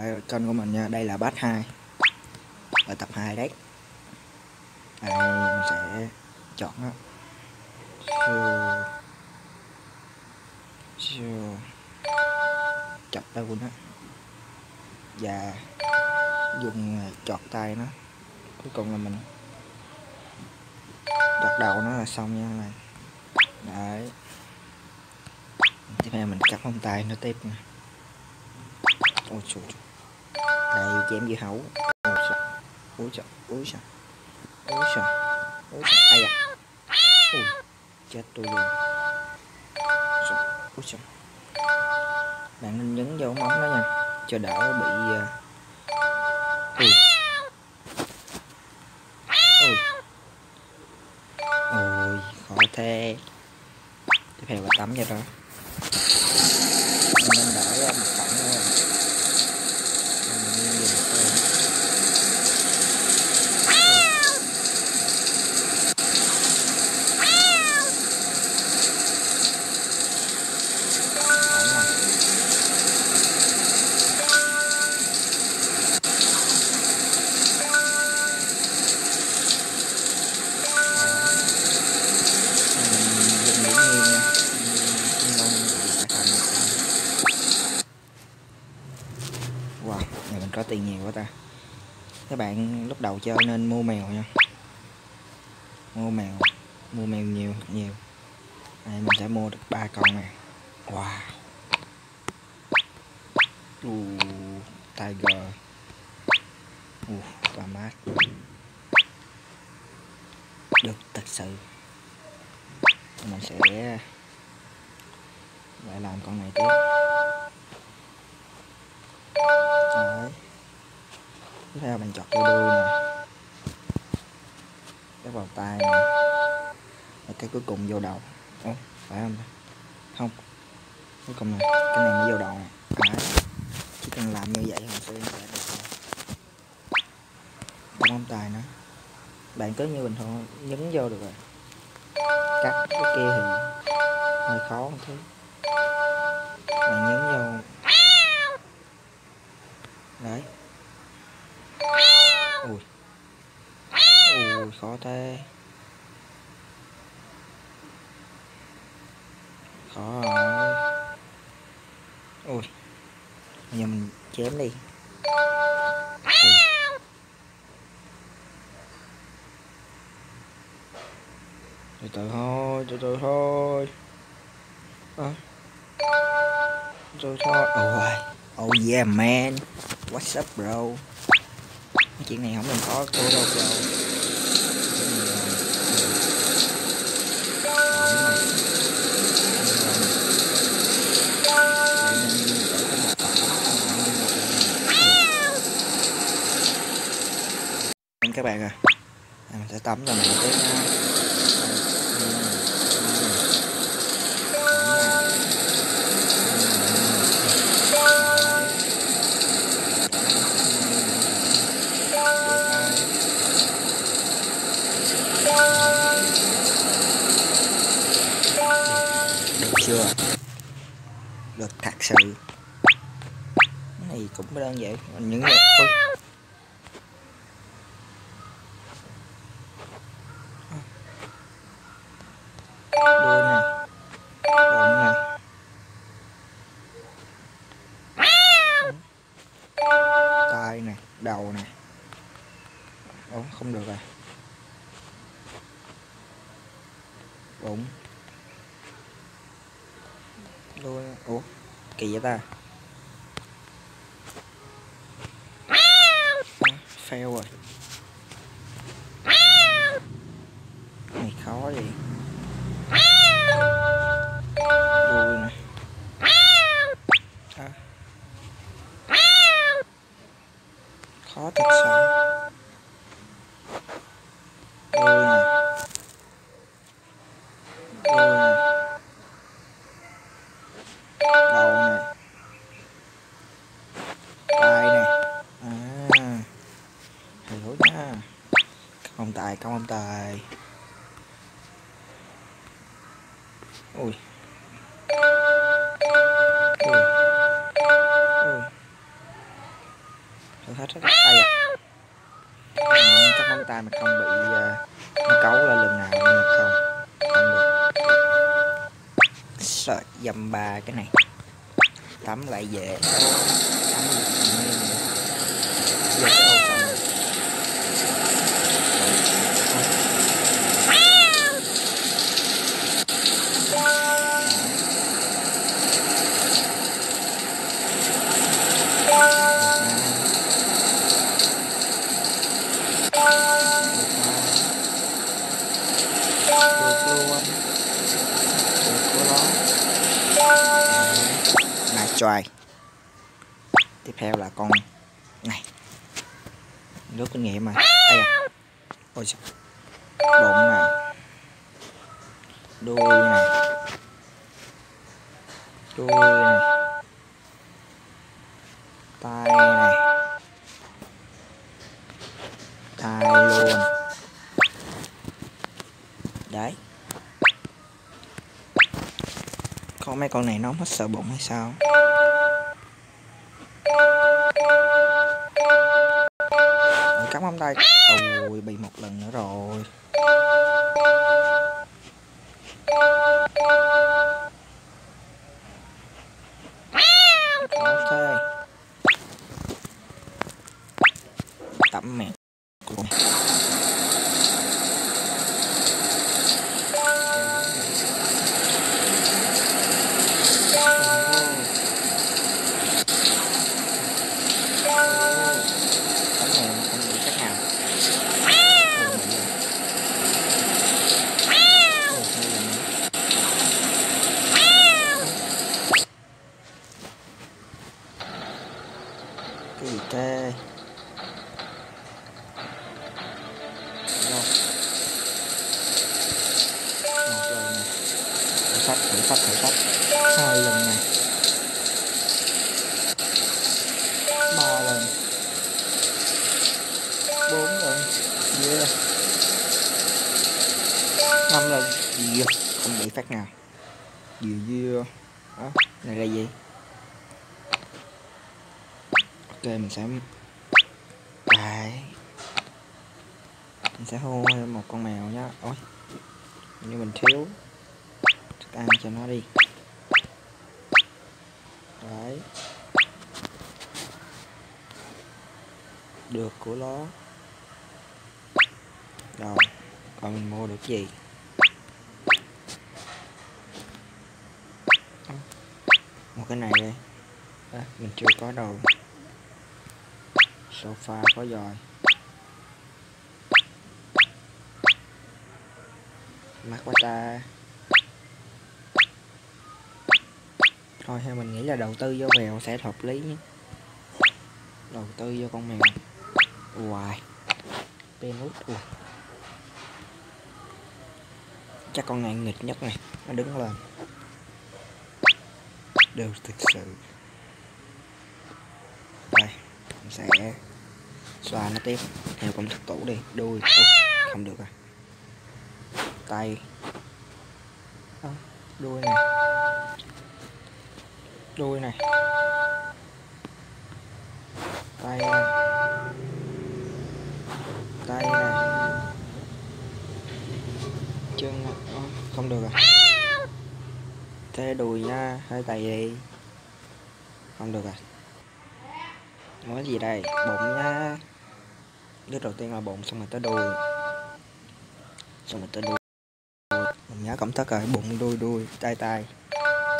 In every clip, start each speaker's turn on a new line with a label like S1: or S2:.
S1: Đây, kênh của mình nha, đây là batch 2 ở tập 2 đấy. Đây, mình sẽ chọn á. Chọc tay của nó Và dùng à, chọt tay nó. Cuối cùng là mình Chọt đầu nó là xong nha. Này. Đấy. Tiếp theo mình cắt móng tay nó tiếp nè Ôi trời Đây chém dưa hấu. Ôi trời. Ôi trời Ôi trời. Ôi trời Ôi trời. Ai à ôi, Chết tôi luôn. Ôi trời Bạn nên nhấn vô móng đó nha Cho đỡ bị à, uh... Ui Ui Ôi khó thế. Tiếp theo là tắm cho đó Các bạn lúc đầu chơi nên mua mèo nha. Mua mèo Mua mèo nhiều nhiều. Đây mình sẽ mua được ba con này. Wow. Uh, Tiger. Uh, Và mát Được thật sự. Mình sẽ lại làm con này tiếp. Tiếp theo mình chọt cái đuôi nè Cái vào tay nè Và cái cuối cùng vô đầu. Ủa, phải không? Không. Cuối cùng này, cái này mới vô đầu nè Đấy. Chỉ cần làm như vậy là sẽ sẽ được rồi. Cái móng tay nữa Bạn cứ như bình thường nhấn vô được rồi. Cắt cái kia thì hơi khó một thứ Bạn nhấn vô. Đấy ui ui khó thế. Khó rồi. Ui bây giờ mình chém đi. Ui. từ từ thôi từ từ thôi. À. từ thôi. Ôi oh yeah man. What's up bro chuyện này không làm khó cô đâu, cô các bạn à mình sẽ tắm rồi mình tiếp được thật sự. Cái này cũng đơn giản, những người đuôi này, bụng này. Tai này, đầu này. Ủa, không được à bụng. Đuôi ủa kỳ vậy ta? Fail rồi. Này khó gì tài công ông tài. Ui. Ui. Ui. Thử hết hết ai à mình tài móng tay mà không bị uh, nó cấu lên lần nào nhưng mà không. Không được. Sợ dầm ba cái này. Tắm lại dễ tắm vô cái ô xong này tiếp theo là con này. Nước kinh nghiệm mà. À. Ôi trời bụng này. Đuôi này. Đuôi này. Tay này. Tay luôn. Đấy. Con mấy con này nó hết sợ bụng hay sao? Cắm móng đây ôi bị một lần nữa rồi. Ok. Tắm mẹ thử thử thách thử thách hai lần này. Ba lần. Bốn lần. Yeah năm lần. Yeah. không bị phát nào yeah yeah đó, này là gì? Ok, mình sẽ đấy mình sẽ hô một con mèo nhá. Ôi như mình thiếu ăn cho nó đi. Đấy. Được của nó rồi còn mình mua được gì? Một cái này đây à, mình chưa có đâu sofa có giòi. Mắc quá ta thôi hay mình nghĩ là đầu tư vô mèo sẽ hợp lý nhé. Đầu tư vô con mèo. Hoài penut ui chắc con này nghịch nhất này. Nó đứng lên. Đều thực sự. Đây mình sẽ xoa nó tiếp. Theo công thức cũ đi. Đuôi. Ủa, không được à. Tay. À, đuôi này đuôi này. Tay này. Tay này. Chân này. Ô, không được à? Thế đùi nha hai tay đi. Không được à? Nói gì đây? Bụng nha đứa đầu tiên là bụng xong rồi tới đuôi. Xong rồi tới đuôi. Mình nhớ công thức rồi bụng đuôi đuôi tay tay.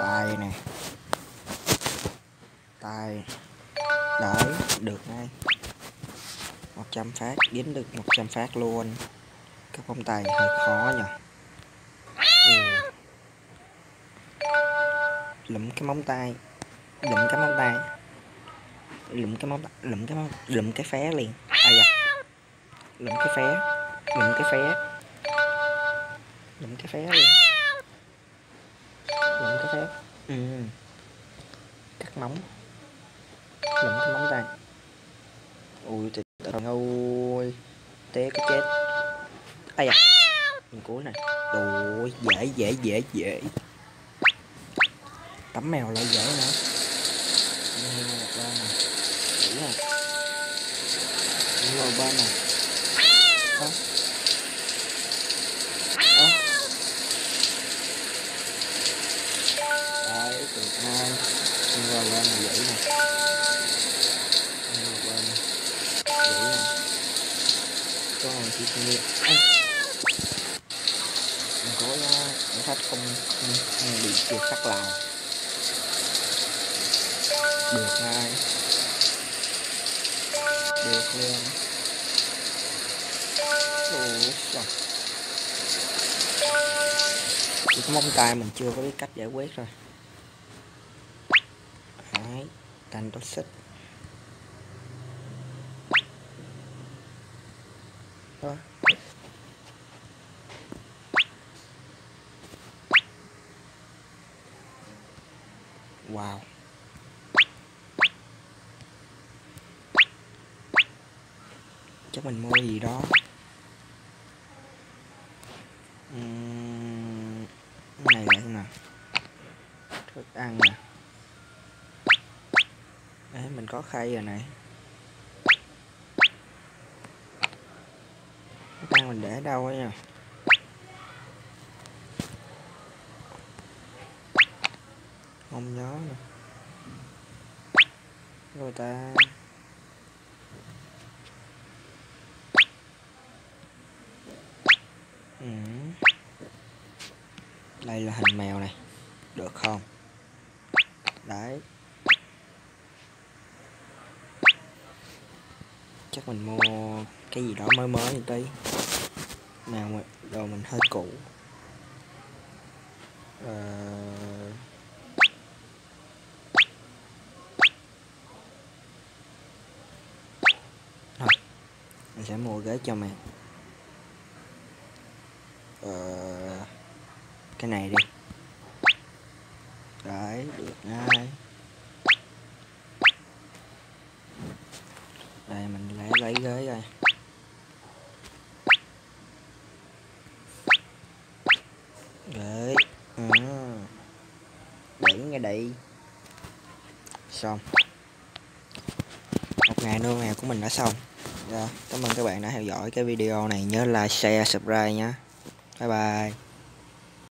S1: Tay nè tài đấy, được ngay. 100 phát, kiếm được 100 phát luôn. Các bông tay hơi khó nhỉ? Ừ. lụm cái móng tay. Lụm cái móng tay. Lụm cái móng, lụm cái móng, lụm cái phé liền. À dạ. Lụm cái phé, lụm cái phé. Lụm cái phé liền. Lụm cái phé. Ừ. cắt móng lắm cái móng tay ui trời ơi té cái chết ai à mình cuối này ôi dễ dễ dễ dễ tắm mèo lại dễ nữa ngồi một lên nè. Dữ không? Đi vào bên này Đó. Đó. Đấy, được hai Đi vào bên này dãy nè cho hàng chị thì Mình có nha Cảnh sát không, không, không bị trượt sắc lào Được hai Được luôn Ủa Chỉ có móng tay mình chưa có biết cách giải quyết rồi Đấy thành tốt Đó Wow. Chắc mình mua gì đó. Uhm, này là thế nào? Thức ăn à? nè Đấy, mình có khay rồi này thức ăn mình để đâu ấy nha. Không nhớ nữa. rồi ta. Ừ. đây là hình mèo này. Được không? Đấy. Chắc mình mua cái gì đó mới mới một tí mèo mà đồ mình hơi cũ. À... Thôi, mình sẽ mua ghế cho mèo à... Ờ, cái này đi. Đấy được ngay. Đây mình lấy lấy ghế rồi ghế à đi. Xong. Một ngày nuôi mèo của mình đã xong. Dạ, cảm ơn các bạn đã theo dõi cái video này. Nhớ like share subscribe nhé bye bye.